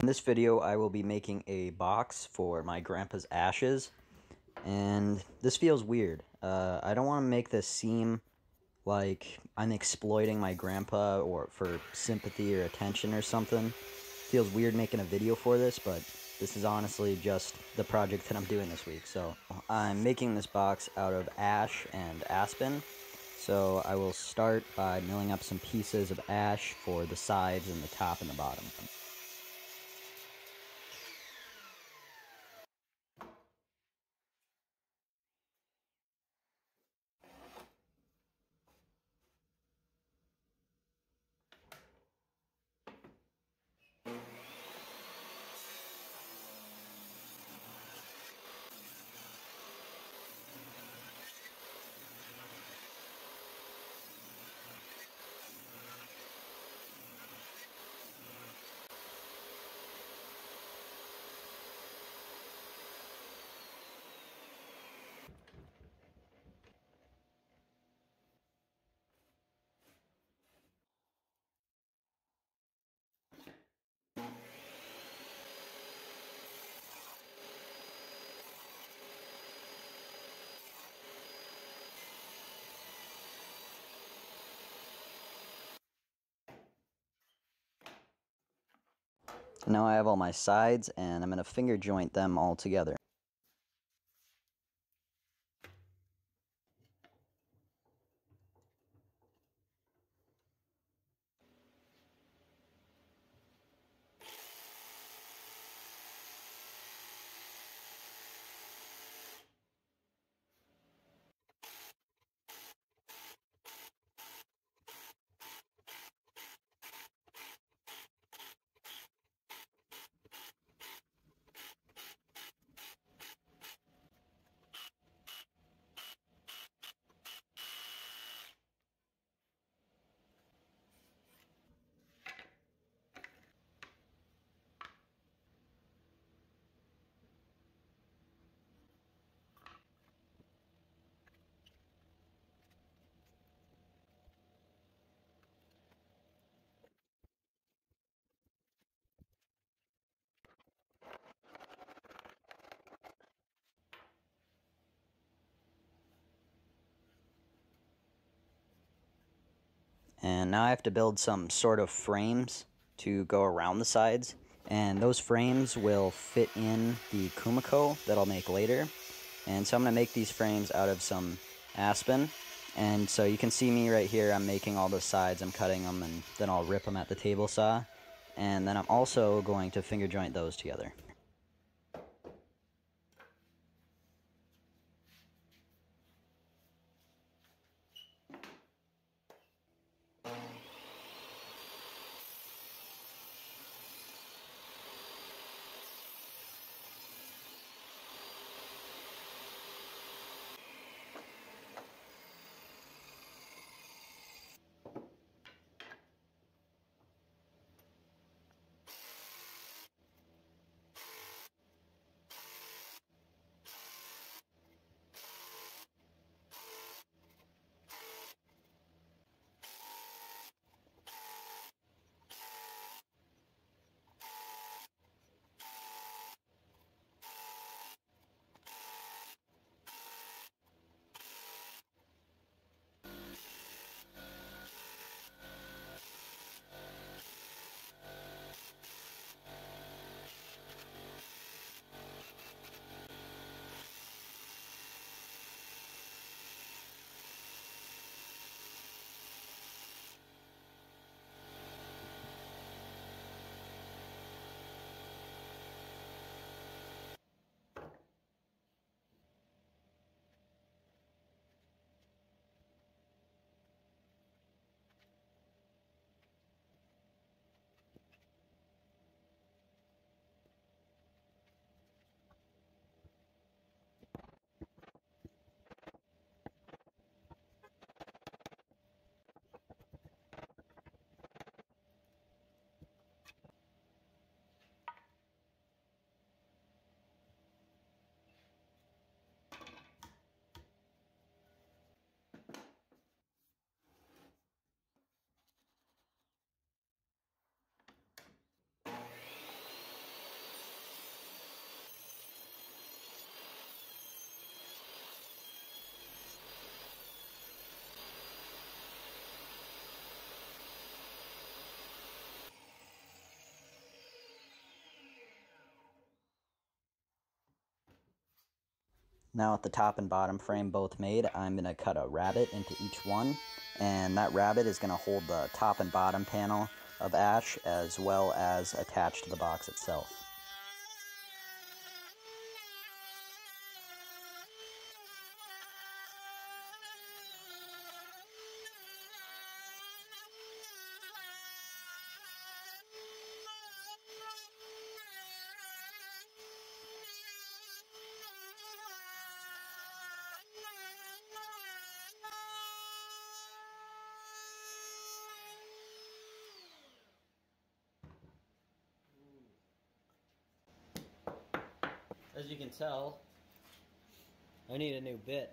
In this video, I will be making a box for my grandpa's ashes, and this feels weird. Uh, I don't want to make this seem like I'm exploiting my grandpa or for sympathy or attention or something. Feels weird making a video for this, but this is honestly just the project that I'm doing this week. So I'm making this box out of ash and aspen. So I will start by milling up some pieces of ash for the sides and the top and the bottom. Now I have all my sides and I'm going to finger joint them all together. And now I have to build some sort of frames to go around the sides. And those frames will fit in the Kumiko that I'll make later. And so I'm going to make these frames out of some aspen. And so you can see me right here, I'm making all the sides, I'm cutting them, and then I'll rip them at the table saw. And then I'm also going to finger joint those together. Now with the top and bottom frame both made, I'm going to cut a rabbet into each one, and that rabbet is going to hold the top and bottom panel of ash as well as attached to the box itself. As you can tell, I need a new bit.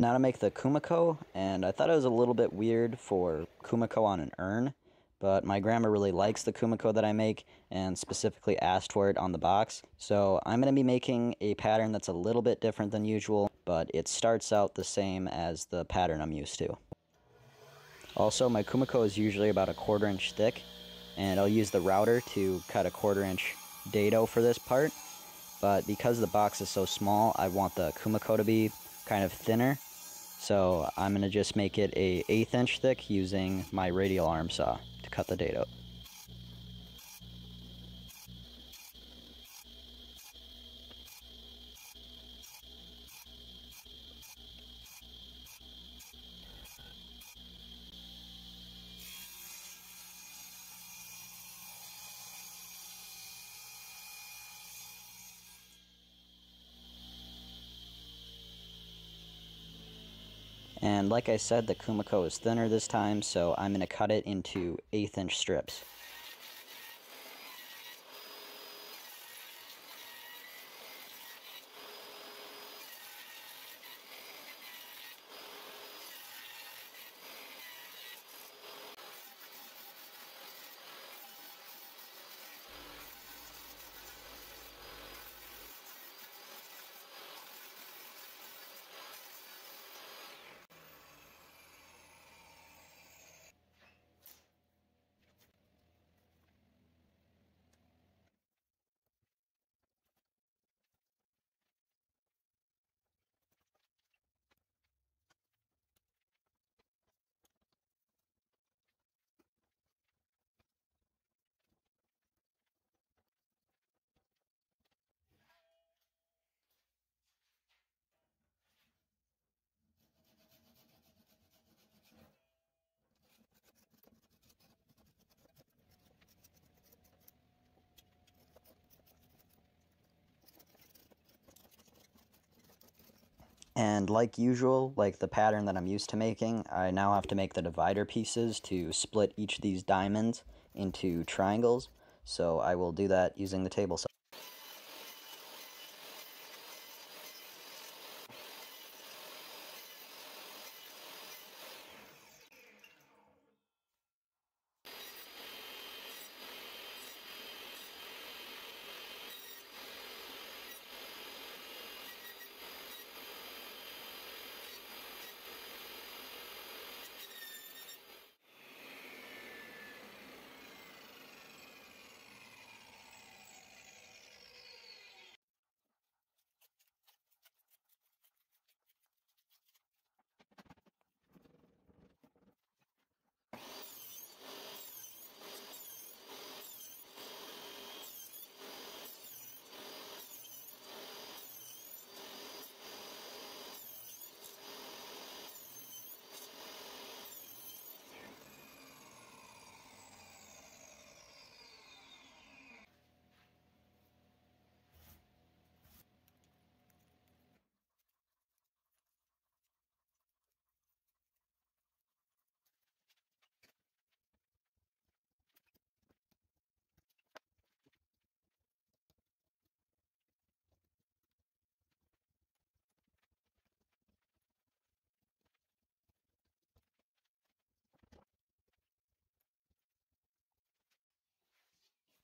Now to make the kumiko, and I thought it was a little bit weird for kumiko on an urn, but my grandma really likes the kumiko that I make and specifically asked for it on the box. So I'm going to be making a pattern that's a little bit different than usual, but it starts out the same as the pattern I'm used to. Also, my kumiko is usually about a quarter inch thick, and I'll use the router to cut a quarter inch dado for this part. But because the box is so small, I want the kumiko to be kind of thinner, so I'm going to just make it a eighth inch thick using my radial arm saw to cut the dado. And like I said, the Kumiko is thinner this time, so I'm going to cut it into eighth inch strips. And like usual, like the pattern that I'm used to making, I now have to make the divider pieces to split each of these diamonds into triangles. So I will do that using the table saw.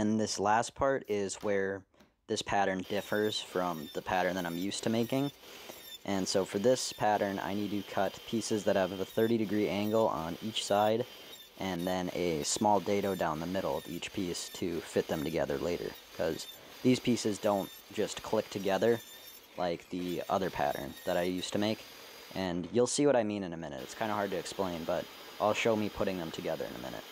And this last part is where this pattern differs from the pattern that I'm used to making. And so for this pattern, I need to cut pieces that have a 30 degree angle on each side and then a small dado down the middle of each piece to fit them together later. Because these pieces don't just click together like the other pattern that I used to make. And you'll see what I mean in a minute. It's kind of hard to explain, but I'll show me putting them together in a minute.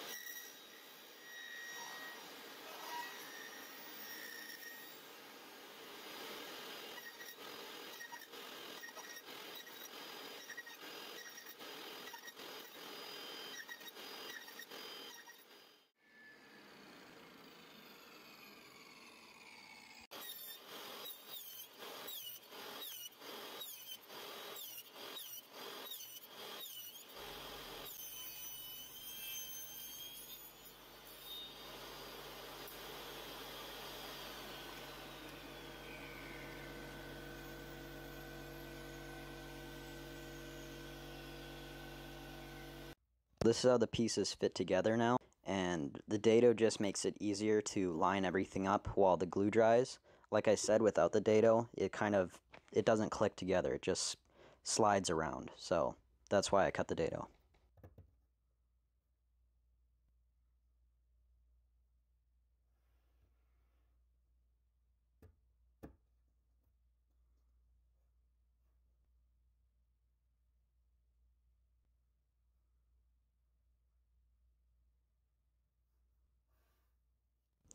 This is how the pieces fit together now, and the dado just makes it easier to line everything up while the glue dries. Like I said, without the dado, it kind of, it doesn't click together, it just slides around, so that's why I cut the dado.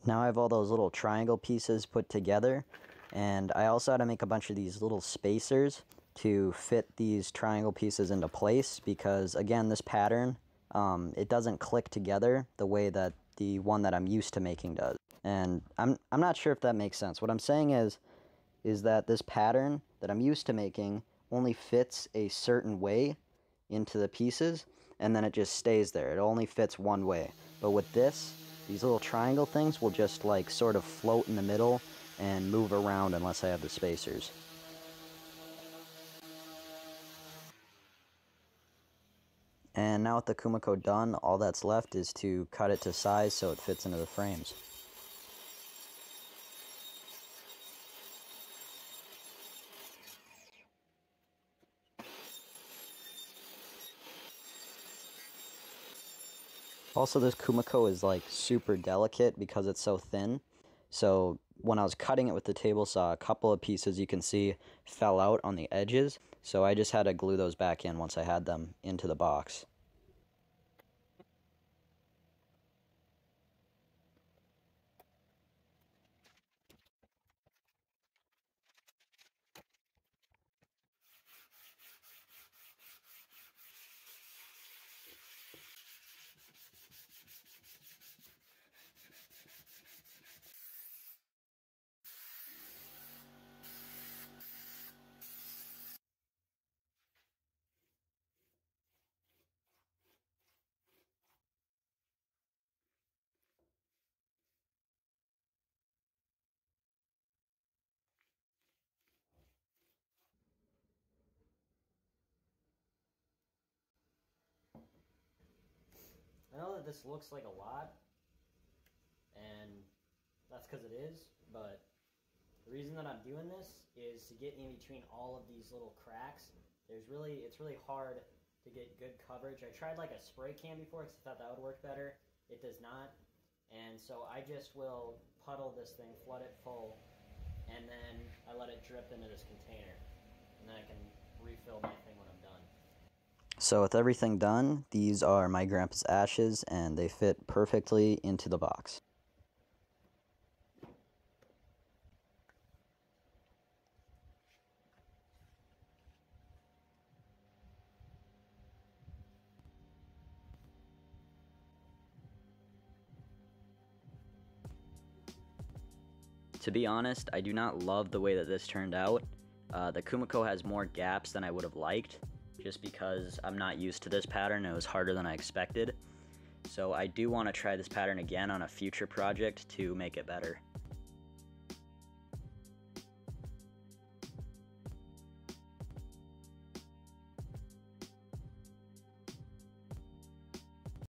Now I have all those little triangle pieces put together and I also had to make a bunch of these little spacers to fit these triangle pieces into place because again this pattern um, it doesn't click together the way that the one that I'm used to making does. And I'm, I'm not sure if that makes sense. What I'm saying is is that this pattern that I'm used to making only fits a certain way into the pieces and then it just stays there. It only fits one way. But with this these little triangle things will just like sort of float in the middle and move around unless I have the spacers. And now with the Kumiko done, all that's left is to cut it to size so it fits into the frames. Also, this Kumiko is like super delicate because it's so thin. So when I was cutting it with the table saw, a couple of pieces you can see fell out on the edges. So I just had to glue those back in once I had them into the box. I know that this looks like a lot, and that's because it is, but the reason that I'm doing this is to get in between all of these little cracks. There's really, it's really hard to get good coverage. I tried like a spray can before because I thought that would work better. It does not. And so I just will puddle this thing, flood it full, and then I let it drip into this container. And then I can refill my thing when I'm done. So with everything done, these are my grandpa's ashes and they fit perfectly into the box. To be honest, I do not love the way that this turned out. Uh, the Kumiko has more gaps than I would have liked, just because I'm not used to this pattern. It was harder than I expected. So I do want to try this pattern again on a future project to make it better.